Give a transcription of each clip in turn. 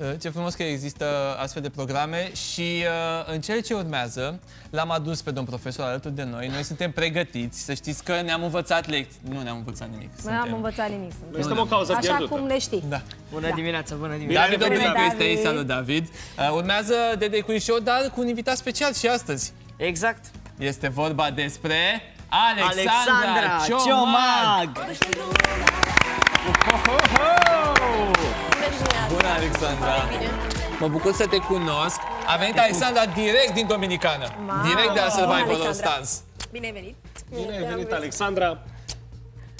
Uh, Ce frumos că există astfel de programe și uh, în cele ce urmează l-am adus pe domn profesor alături de noi. Noi suntem pregătiți, să știți că ne-am învățat lecții. Nu ne-am învățat nimic. Noi am învățat nimic. Noi suntem o cauză Așa pierdută. cum le știi. Da. Bună dimineața, bună dimineața. David Bine ai Dobric venit, este aici, David. salut David. Uh, urmează Dede Quiz Show, dar cu un invitat special și astăzi. Exact. Este vorba despre Alexandra, Alexandra Ciomag. Ciomag. Bună, Alexandra! Mă bucur să te cunosc. A venit Alexandra direct din Dominicană. Direct de la Survivor All Stars. Bine ai venit! Bine ai venit, Alexandra.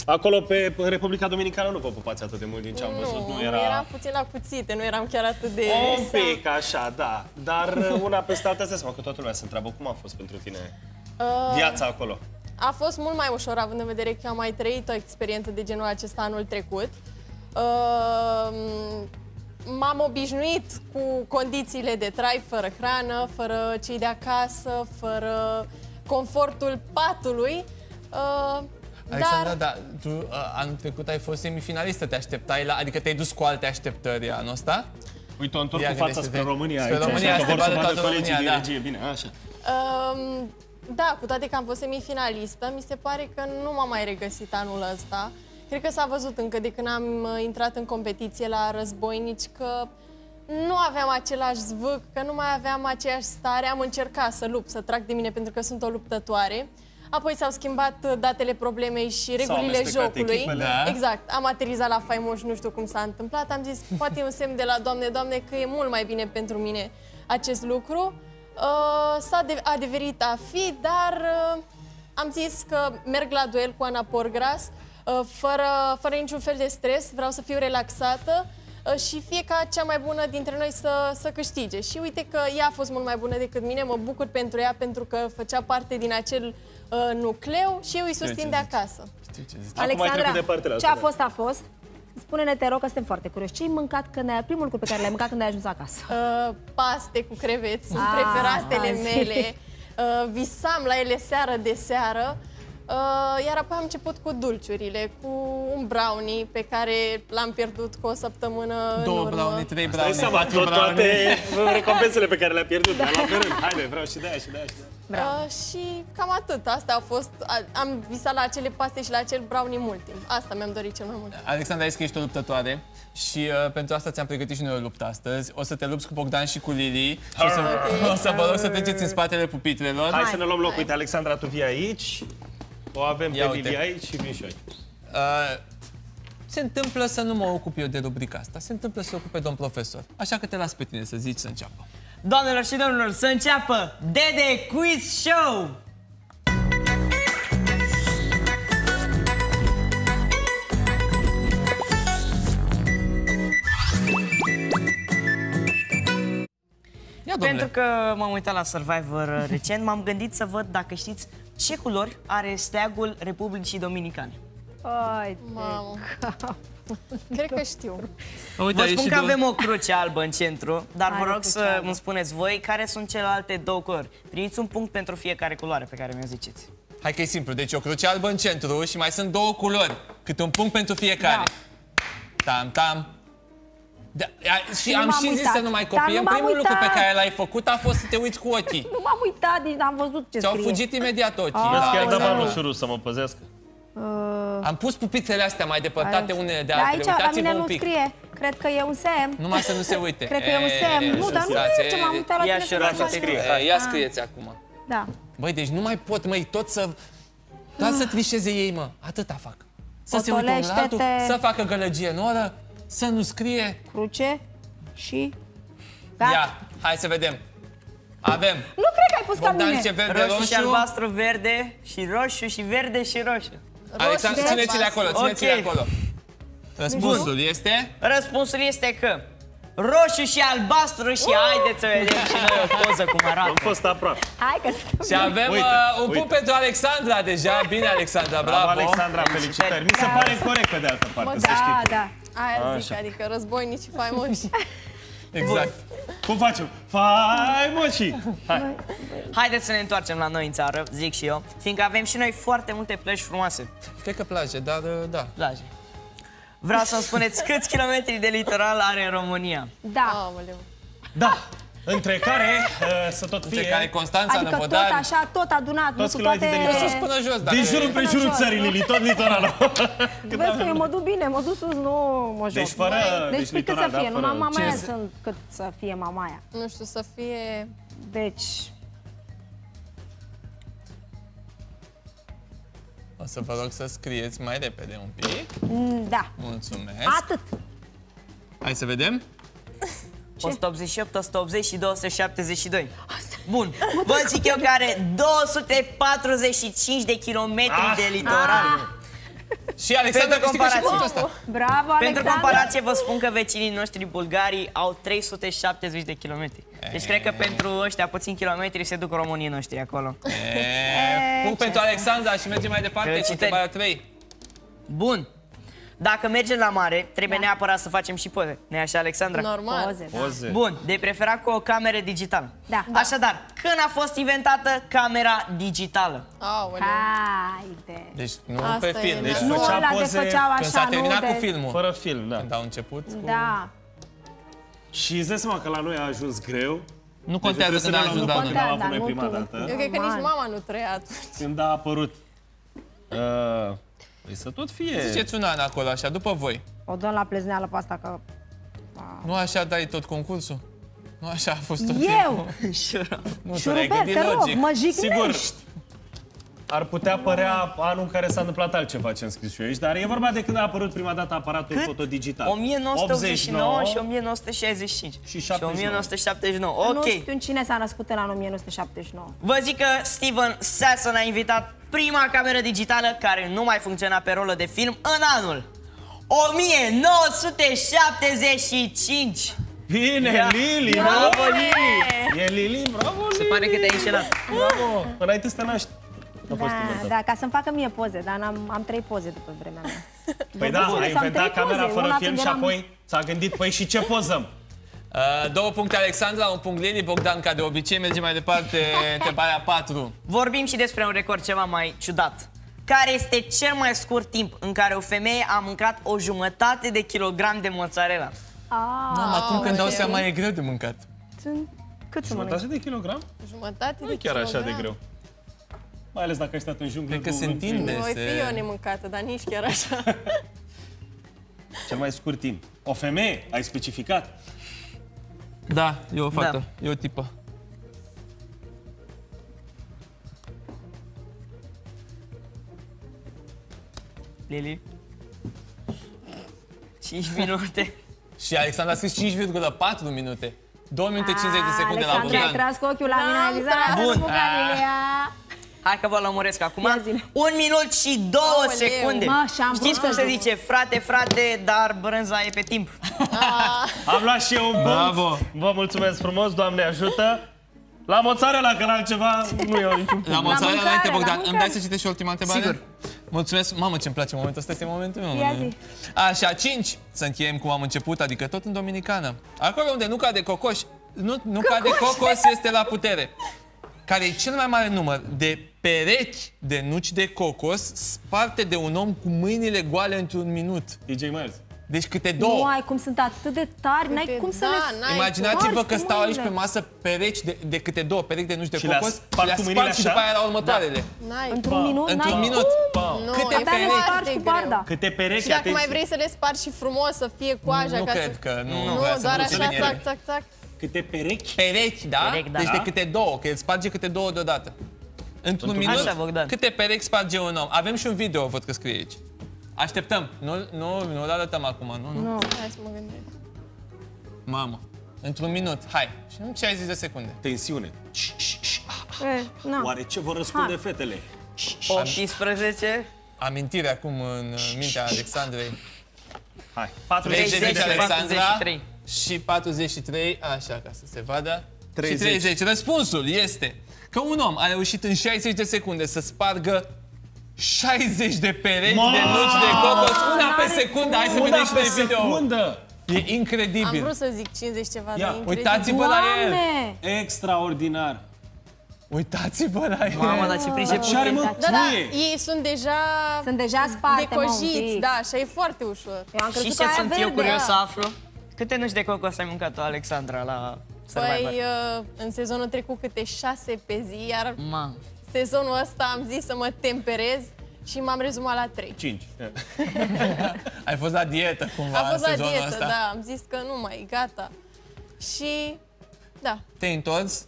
Acolo pe în Republica Dominicană nu vă pupați atât de mult din ce am văzut. Nu era... eram puțin la cuțite, nu eram chiar atât de... Un pic așa, da. Dar uh, una peste alta, îți dai seama că toată lumea se întreabă cum a fost pentru tine Uh, viața acolo. a fost mult mai ușor, având în vedere că am mai trăit o experiență de genul acesta anul trecut. Uh, m-am obișnuit cu condițiile de trai, fără hrană, fără cei de acasă, fără confortul patului. Uh, Alexandra, dar da, tu uh, anul trecut ai fost semifinalistă, te așteptai la... Adică te-ai dus cu alte așteptări anul ăsta? Uite, o întorc Ia cu fața gândește-te. spre România Spre aici, România, așa, că să vor să vadă vadă toată colegii România, din da. regie. Bine, așa. Um, da, cu toate că am fost semifinalistă, mi se pare că nu m-am mai regăsit anul ăsta. Cred că s-a văzut încă de când am uh, intrat în competiție la războinici că nu aveam același zvâc, că nu mai aveam aceeași stare. Am încercat să lupt, să trag de mine pentru că sunt o luptătoare. Apoi s-au schimbat uh, datele problemei și regulile amestecat jocului. echipele. Da. Exact. Am aterizat la faimoș, nu știu cum s-a întâmplat. Am zis, poate e un semn de la Doamne, Doamne, că e mult mai bine pentru mine acest lucru. Uh, s-a de- adeverit a fi, dar uh, am zis că merg la duel cu Ana Porgras, uh, fără, fără niciun fel de stres, vreau să fiu relaxată uh, și fie ca cea mai bună dintre noi să, să câștige. Și uite că ea a fost mult mai bună decât mine, mă bucur pentru ea pentru că făcea parte din acel uh, nucleu și eu îi susțin de acasă. Știu ce zici. Acum ai Alexandra, trecut departe la ce a altele. fost a fost. Spune-ne, te rog, că suntem foarte curioși. Ce ai mâncat când ai, primul lucru pe care l-ai mâncat când ai ajuns acasă? Uh, paste cu creveți, sunt Ah, preferatele azi. mele. Uh, visam la ele seară de seară. Uh, iar apoi am început cu dulciurile, cu un brownie pe care l-am pierdut cu o săptămână în Două urmă. brownie, trei Dai brownie, seama, patru tot, brownie. toate recompensele pe care le-a pierdut. Da. La pe rând. Haide, vreau și de aia și de aia și de aia. Uh, și cam atât. Asta a fost. A, am visat la acele paste și la acel brownie mult timp. Asta mi-am dorit cel mai mult. Alexandra, ai zis că ești o luptătoare și uh, pentru asta ți-am pregătit și noi o luptă astăzi. O să te lupți cu Bogdan și cu Lili și o să, o să vă rog să treceți în spatele pupitrelor. Hai să ne luăm loc. Uite, Alexandra, tu vii aici. O avem Ia pe uite. Lili aici și vin și eu. Uh, se întâmplă să nu mă ocup eu de rubrica asta, se întâmplă să se ocupe domn profesor. Așa că te las pe tine să zici să înceapă. Doamnelor și domnilor, să înceapă Dede Quiz Show! Ia, domnule. Pentru că m-am uitat la Survivor uh, recent, m-am gândit să văd dacă știți ce culori are steagul Republicii Dominicane. Ai, Mamă. Cred că știu. Uite, Vă aici spun și că domn- avem o cruce albă în centru, dar Hai, vă o rog cruce să albă. îmi spuneți voi care sunt celelalte două culori. Primiți un punct pentru fiecare culoare pe care mi-o ziceți. Hai că e simplu, deci o cruce albă în centru și mai sunt două culori, câte un punct pentru fiecare. Tam, tam. Da, a- și nu am m-am și zis uitat. să nu mai Dar copiem. nu m-am Primul lucru pe uitat. care l-ai făcut a fost să te uiți cu ochii. Nu m-am uitat, nici n-am văzut ce Ți-au scrie. fugit imediat ochii. Ah, la Vezi că i-am dat Alexandra. banul șurul să mă păzească. Uh, Am pus pupitrele astea mai depărtate unele de Dar altele. aici la Uitați-vă mine un nu pic. scrie. Cred că e un semn. Numai să nu se uite. Cred că e un semn. Nu, dar nu stați, merge, m-am uitat la Ia tine și să Rafa văd. scrie. e, Ia scrieți acum. Da. Băi, deci nu mai pot, măi, tot să... Doar să trișeze ei, mă. Atâta fac. Să se uite unul la altul, Potolește-te. să facă gălăgie în oră, să nu scrie. Cruce și... Gata. Ia, hai să vedem. Avem Nu cred că ai pus ca Bogdan mine. ce verde, Roșu, și roșu. albastru, verde și roșu și verde și roșu. Alexandru, Roșu, țineți-le albastru. acolo, țineți-le Ok. acolo. Răspunsul este... Răspunsul este că roșu și albastru și haideți să vedem și noi o poză cum Am arată. fost aproape. Hai că Și avem Uite, uh, un uite. punct pentru Alexandra deja. Bine, Alexandra, Bravo, bravo. Alexandra, felicitări. Mi se pare corect pe de altă parte, să Da, știi. da. Aia zic, adică războinici și faimoși. Exact. Cum facem? Fai, moci! Hai. Haideți să ne întoarcem la noi în țară, zic și eu, fiindcă avem și noi foarte multe plăci frumoase. Cred că place, dar uh, da. Plaje. Vreau să-mi spuneți câți kilometri de litoral are România. Da. Aoleu. Da. Între care uh, să tot Între fie... care Constanța, Adică tot Năvodari, așa, tot adunat, nu Toți cu kilometri toate... de litoral. sus până jos, dacă Din jurul e- împrejurul Până jos. țării, Lili, tot litoralul. Vezi că eu mă duc bine, mă duc sus, nu mă joc. Deci fără- Deci, deci cât litoral, să fie, da, fără- numai mamaia Ce- sunt cât să fie mamaia. Nu știu, să fie... Deci, O să vă rog să scrieți mai repede un pic. m, da, Mulțumesc. atât. Hai să vedem. 188, 180 și 272. Bun. Vă zic eu că are 245 de kilometri Ah. de litoral. Și Alexandra Pentru câștigă și comparație. punctul ăsta. Bravo, Pentru Alexandra. comparație vă spun că vecinii noștri bulgarii au 370 de kilometri. Deci cred că pentru ăștia puțin kilometri se duc românii noștri acolo. E, punct pentru Alexandra și mergem mai departe cu Felicitări. întrebarea 3. Bun. Dacă mergem la mare, trebuie neapărat să facem și poze. nu așa, Alexandra? Normal. Poze, da. Poze. Bun, de preferat cu o cameră digitală. Da. Așadar, când a fost inventată camera digitală? Aoleu. Haide. Deci nu Asta pe e, film. da. Deci Nu făcea ăla de poze făceau când s-a așa, terminat nu cu de... filmul. Fără film, da. Când au început cu... Da. Și îți dai seama că la noi a ajuns greu. Nu contează Deci când trebuie a să ajuns ne la luăm noi. când am Da, avut noi nu prima tu. dată. Eu cred că nici Normal. mama nu trăia atunci. Când a apărut. Uh, păi să tot fie. Ziceți un an acolo, așa, după voi. O dăm la plezneală pe asta că... Nu așa dai tot concursul? Nu așa a fost tot Eu! timpul? Nu, te-ai Șurubel, gândit te rog, logic. mă Sigur, jignești. Ar putea părea anul în care s-a întâmplat altceva ce am scris și eu aici, dar e vorba de când a apărut prima dată aparatul Cât? fotodigital. 1989 și 1965. Și 79. 1979. Nu Ok. știu cine s-a născut în anul 1979. Vă zic că Steven Sasson a invitat prima cameră digitală care nu mai funcționa pe rolă de film în anul 1975. Bine, Ia. Lili, Bravo, bravo! Lili! E Lili, bravo, Se Lili! pare că te-ai înșelat. Bravo! Înainte să te naști. A fost Da, inventat. da, ca să-mi facă mie poze, dar am, am trei poze după vremea mea. Păi da, Vorbesc a eu, am inventat trei camera poze. fără Una film când și eram- apoi s-a gândit, păi și ce pozăm? Uh, două puncte Alexandra, un punct Lili, Bogdan ca de obicei, mergem mai departe, întrebarea 4. Vorbim și despre un record ceva mai ciudat. Care este cel mai scurt timp în care o femeie a mâncat o jumătate de kilogram de mozzarella? Mamă, acum când dau Aoleu. seama e greu de mâncat. Sunt... Cât să mănânci? Jumătate de kilogram? Jumătate Nu de e chiar așa de kilogram. greu. Mai ales dacă ai stat în junglă. Cred că două se luni. întinde. Voi se- fi eu nemâncată, dar nici chiar așa. Cel mai scurt timp. O femeie, ai specificat. Da, e o fată, Da. e o tipă. Lili? 5 minute. Și Alexandra a scris 5,4 minute. 2 minute 50 de secunde la Alexandra, ai Bogdan. tras cu ochiul la N-am mine, Eliza. tras. Bun. Bun. Hai că vă lămuresc acum. Ia zile. Un minut și două Aoleu. secunde. Mă, și-am Știți vrut cum să se zic. zice? Frate, frate, dar brânza e pe timp. Am luat și eu un punct. Bravo. Vă mulțumesc frumos, Doamne ajută. La mozzarella, că la altceva nu e niciun punct. La mozzarella mâncare, înainte, la Bogdan. Îmi mâncare. dai să citești și ultima întrebare? Sigur. Mulțumesc. Mamă, ce-mi place momentul ăsta. Este momentul meu. Ia zi. Așa, 5. Să încheiem cum am început, adică tot în Dominicană. Acolo unde nu cade cocoș, nu, nu cade cocos este la putere. Care e cel mai mare număr de perechi de nuci de cocos sparte de un om cu mâinile goale într-un minut. DJ Miles. Deci câte Nu două. ai cum sunt atât de tari, n-ai cum să da, le... n-ai Imaginați-vă Spargi că cu stau aici mâinile. pe masă perechi de, de câte două perechi de nuci de Și le-a cocos spart le-a cu spart mâinile și după așa? aia la următoarele. N-ai. Într-un minut, Într-un n-ai... minut. Nu, Câte e Abia le perechi? spargi cu greu. barda. Câte perechi, Și dacă mai atenție. vrei să le spargi și frumos, să fie coaja Nu ca cred să... că nu, Nu, vrea să doar vă așa, subliniere. țac, țac, țac. Câte perechi? Perechi, da? Perechi, da. Deci de Da. câte două, că el sparge câte două deodată. Într-un minut, Așa, Bogdan. câte perechi sparge un om? Avem și un video, văd că scrie aici. Așteptăm. Nu, nu, nu îl arătăm acum, nu, nu. Nu. Hai să mă gândesc. Mamă. Într-un minut, hai. Și nu 60 de secunde. Tensiune. E, na. Oare ce vor răspunde Ha. fetele? 18, Amintire acum în uh, mintea Alexandrei. Hai. 30 40 de de Alexandra 43. și 43, așa, ca să se vadă. 30. Și 30. Răspunsul este că un om a reușit în 60 de secunde să spargă 60 de perechi Mamă! de nuci de cocos, una pe N-are secundă. Hai să Una vedem și pe noi video. secundă! E Am incredibil. vrut să zic 50 ceva, Ia, dar e incredibil. Uitați-vă la el. Doamne! Extraordinar. Uitați-vă la el. Mamă, dar ce priceput Ce are, e. mă? Da, da, Nu e. ei sunt deja Sunt deja sparte, mă, un decojiți, pic. da, așa e foarte ușor. Eu am Și crezut ce că aia sunt eu verde. curios să da. aflu? Câte nuși de cocos ai mâncat tu, Alexandra, la Survivor? Păi, uh, în sezonul trecut câte șase pe zi, iar Ma. sezonul ăsta am zis să mă temperez și m-am rezumat la trei. 5. Ai fost la dietă cumva Am fost în la sezonul dietă, ăsta. da, am zis că nu mai, gata. Și, da, Te-ai întors?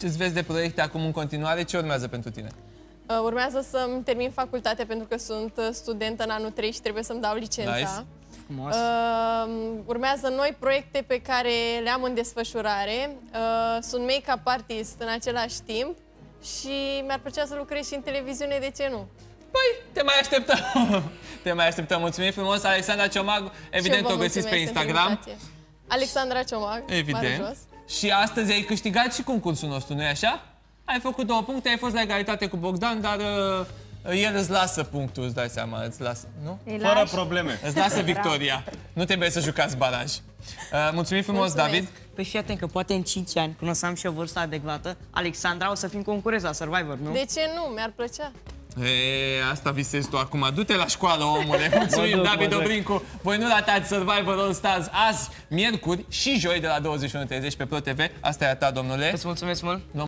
Ce-ți vezi de proiecte acum în continuare? Ce urmează pentru tine? uh, urmează să-mi termin facultatea pentru că sunt uh, student în anul 3 și trebuie să-mi dau licența. Nice. Frumos. Uh, urmează noi proiecte pe care le am în desfășurare. Uh, sunt make-up artist în același timp și mi-ar plăcea să lucrez și în televiziune, de ce nu? Păi, te mai așteptăm. te mai așteptăm. Mulțumim frumos, Alexandra Ciomag. Și Evident, eu vă o găsiți pe mulțumesc pentru Instagram. invitație. Alexandra Ciomag, bară Evident. jos. Și astăzi ai câștigat și concursul nostru, nu-i așa? Ai făcut două puncte, ai fost la egalitate cu Bogdan, dar uh, el îți lasă punctul, îți dai seama, îți lasă, nu? Îi Fără lași? probleme. Îți lasă victoria. Nu trebuie să jucați baraj. Uh, mulțumim frumos, Mulțumesc. David. Păi fii atent că poate în 5 ani, când o să am și o vârstă adecvată, Alexandra o să fim concurenți la Survivor, nu? De ce nu? Mi-ar plăcea. E, asta visezi tu acum. Du-te la școală, omule. Mulțumim, duc, David mă duc. Dobrincu. Voi nu ratați Survivor All Stars azi, miercuri și joi de la 21.30 pe Pro TV. Asta e a ta, domnule. Îți mulțumesc mult!